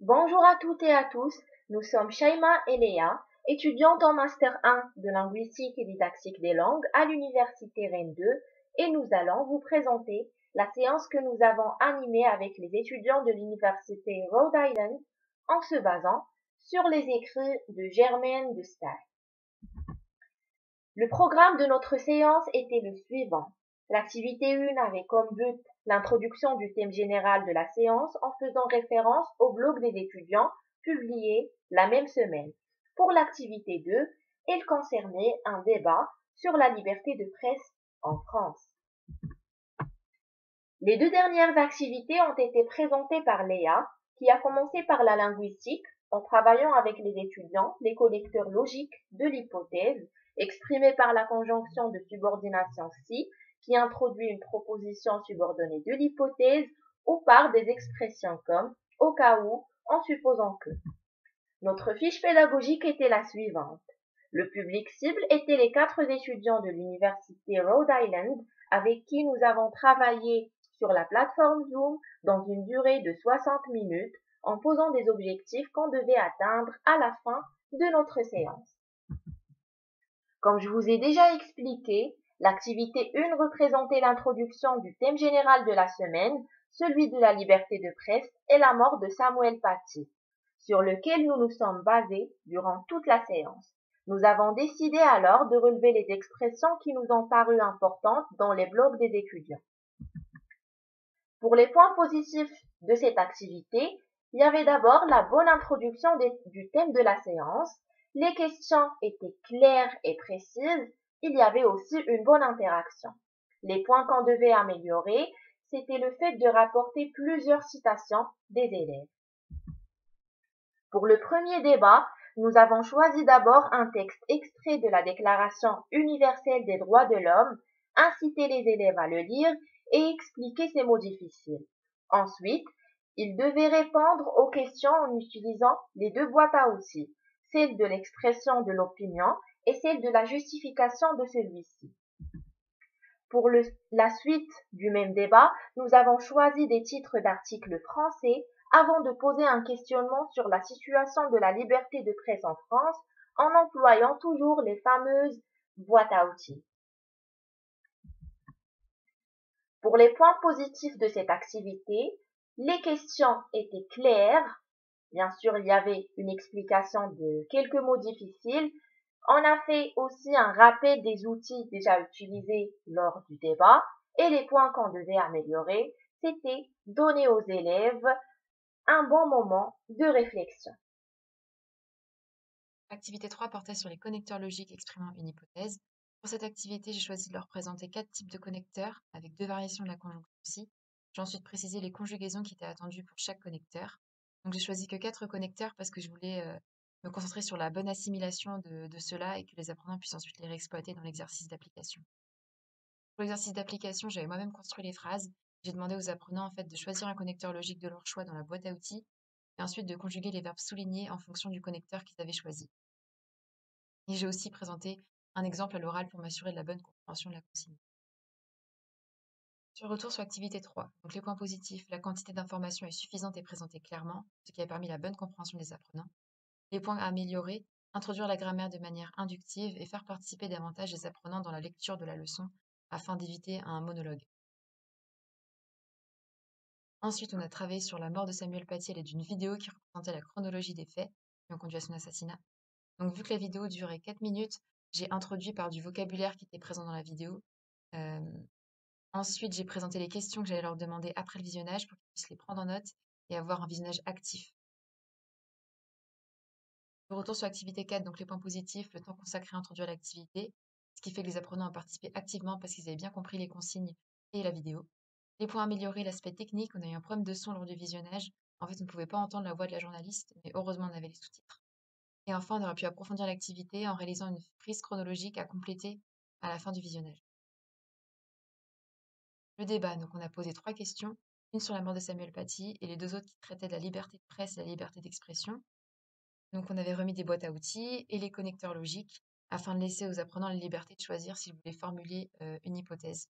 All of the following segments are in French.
Bonjour à toutes et à tous, nous sommes Shaima et Léa, étudiantes en Master 1 de linguistique et didactique des langues à l'Université Rennes 2 et nous allons vous présenter la séance que nous avons animée avec les étudiants de l'Université Rhode Island en se basant sur les écrits de Germaine de Staël. Le programme de notre séance était le suivant. L'activité 1 avait comme but l'introduction du thème général de la séance en faisant référence au blog des étudiants publié la même semaine. Pour l'activité 2, elle concernait un débat sur la liberté de presse en France. Les deux dernières activités ont été présentées par Léa, qui a commencé par la linguistique en travaillant avec les étudiants les connecteurs logiques de l'hypothèse exprimés par la conjonction de subordination si qui introduit une proposition subordonnée de l'hypothèse ou par des expressions comme au cas où, en supposant que. Notre fiche pédagogique était la suivante. Le public cible était les quatre étudiants de l'université Rhode Island avec qui nous avons travaillé sur la plateforme Zoom dans une durée de 60 minutes en posant des objectifs qu'on devait atteindre à la fin de notre séance. Comme je vous ai déjà expliqué, l'activité 1 représentait l'introduction du thème général de la semaine, celui de la liberté de presse et la mort de Samuel Paty, sur lequel nous nous sommes basés durant toute la séance. Nous avons décidé alors de relever les expressions qui nous ont paru importantes dans les blogs des étudiants. Pour les points positifs de cette activité, il y avait d'abord la bonne introduction du thème de la séance, les questions étaient claires et précises, il y avait aussi une bonne interaction. Les points qu'on devait améliorer, c'était le fait de rapporter plusieurs citations des élèves. Pour le premier débat, nous avons choisi d'abord un texte extrait de la Déclaration universelle des droits de l'homme, inciter les élèves à le lire et expliquer ses mots difficiles. Ensuite, ils devaient répondre aux questions en utilisant les deux boîtes à outils celle de l'expression de l'opinion et celle de la justification de celui-ci. Pour la suite du même débat, nous avons choisi des titres d'articles français avant de poser un questionnement sur la situation de la liberté de presse en France en employant toujours les fameuses boîtes à outils. Pour les points positifs de cette activité, les questions étaient claires, Bien sûr, il y avait une explication de quelques mots difficiles. On a fait aussi un rappel des outils déjà utilisés lors du débat et les points qu'on devait améliorer, c'était donner aux élèves un bon moment de réflexion. Activité 3 portait sur les connecteurs logiques exprimant une hypothèse. Pour cette activité, j'ai choisi de leur présenter quatre types de connecteurs avec deux variations de la conjonction aussi. J'ai ensuite précisé les conjugaisons qui étaient attendues pour chaque connecteur. Donc j'ai choisi que quatre connecteurs parce que je voulais me concentrer sur la bonne assimilation de, ceux-là et que les apprenants puissent ensuite les réexploiter dans l'exercice d'application. Pour l'exercice d'application, j'avais moi-même construit les phrases. J'ai demandé aux apprenants en fait de choisir un connecteur logique de leur choix dans la boîte à outils et ensuite de conjuguer les verbes soulignés en fonction du connecteur qu'ils avaient choisi. Et j'ai aussi présenté un exemple à l'oral pour m'assurer de la bonne compréhension de la consigne. Sur retour sur activité 3, donc les points positifs, la quantité d'informations est suffisante et présentée clairement, ce qui a permis la bonne compréhension des apprenants. Les points à améliorer, introduire la grammaire de manière inductive et faire participer davantage les apprenants dans la lecture de la leçon afin d'éviter un monologue. Ensuite, on a travaillé sur la mort de Samuel Paty et d'une vidéo qui représentait la chronologie des faits qui ont conduit à son assassinat. Donc, vu que la vidéo durait 4 minutes, j'ai introduit par du vocabulaire qui était présent dans la vidéo Ensuite, j'ai présenté les questions que j'allais leur demander après le visionnage pour qu'ils puissent les prendre en note et avoir un visionnage actif. Le retour sur l'activité 4, donc les points positifs, le temps consacré à introduire l'activité, ce qui fait que les apprenants ont participé activement parce qu'ils avaient bien compris les consignes et la vidéo. Les points améliorés, l'aspect technique, on a eu un problème de son lors du visionnage. En fait, on ne pouvait pas entendre la voix de la journaliste, mais heureusement, on avait les sous-titres. Et enfin, on aurait pu approfondir l'activité en réalisant une prise chronologique à compléter à la fin du visionnage. Le débat, donc on a posé trois questions, une sur la mort de Samuel Paty et les deux autres qui traitaient de la liberté de presse et la liberté d'expression. Donc on avait remis des boîtes à outils et les connecteurs logiques afin de laisser aux apprenants la liberté de choisir s'ils voulaient formuler euh, une hypothèse.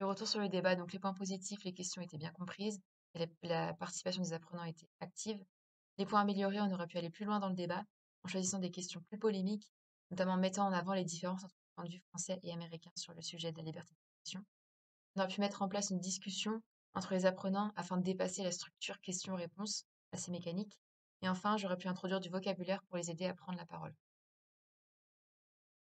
Le retour sur le débat, donc les points positifs, les questions étaient bien comprises. la, participation des apprenants était active. Les points améliorés, on aurait pu aller plus loin dans le débat en choisissant des questions plus polémiques, notamment en mettant en avant les différences entre les points de vue français et américains sur le sujet de la liberté d'expression. On aurait pu mettre en place une discussion entre les apprenants afin de dépasser la structure question-réponse assez mécanique. Et enfin, j'aurais pu introduire du vocabulaire pour les aider à prendre la parole.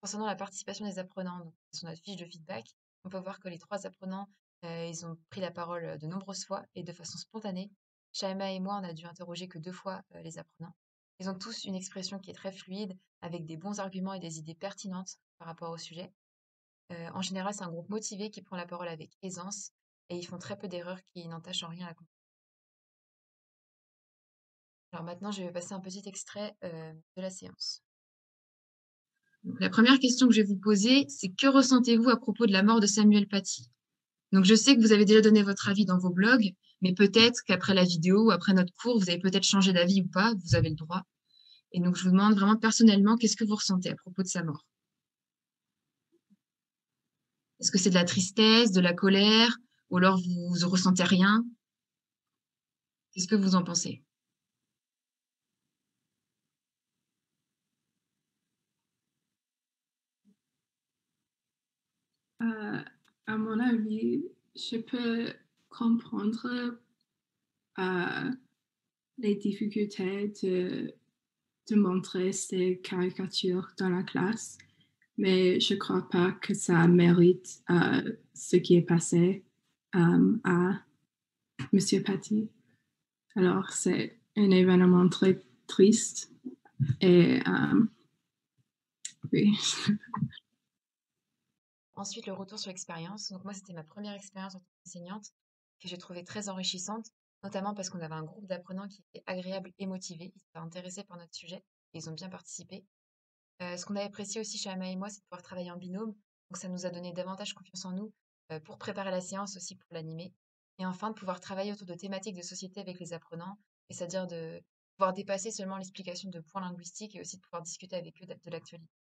Concernant la participation des apprenants, sur notre fiche de feedback, on peut voir que les trois apprenants, euh, ils ont pris la parole euh, de nombreuses fois et de façon spontanée. Shaima et moi, on a dû interroger que deux fois euh, les apprenants. Ils ont tous une expression qui est très fluide, avec des bons arguments et des idées pertinentes par rapport au sujet. en général, c'est un groupe motivé qui prend la parole avec aisance et ils font très peu d'erreurs qui n'entachent en rien la. Alors maintenant, je vais passer un petit extrait de la séance. La première question que je vais vous poser, c'est que ressentez-vous à propos de la mort de Samuel Paty? Donc, je sais que vous avez déjà donné votre avis dans vos blogs, mais peut-être qu'après la vidéo ou après notre cours, vous avez peut-être changé d'avis ou pas, vous avez le droit. Et donc, je vous demande vraiment personnellement, qu'est-ce que vous ressentez à propos de sa mort? Est-ce que c'est de la tristesse, de la colère, ou alors vous ne ressentez rien? Qu'est-ce que vous en pensez? Euh, à mon avis, je peux comprendre euh, les difficultés de, montrer ces caricatures dans la classe, mais je ne crois pas que ça mérite euh, ce qui est passé à Monsieur Paty. Alors, c'est un événement très triste et oui. Ensuite, le retour sur l'expérience. Donc moi, c'était ma première expérience en tant qu'enseignante que j'ai trouvée très enrichissante, notamment parce qu'on avait un groupe d'apprenants qui était agréable et motivé. Ils étaient intéressés par notre sujet et ils ont bien participé. Euh, ce qu'on avait apprécié aussi chez Ama et moi, c'est de pouvoir travailler en binôme. Donc ça nous a donné davantage confiance en nous euh, pour préparer la séance aussi pour l'animer. Et enfin, de pouvoir travailler autour de thématiques de société avec les apprenants, c'est-à-dire de pouvoir dépasser seulement l'explication de points linguistiques et aussi de pouvoir discuter avec eux de l'actualité.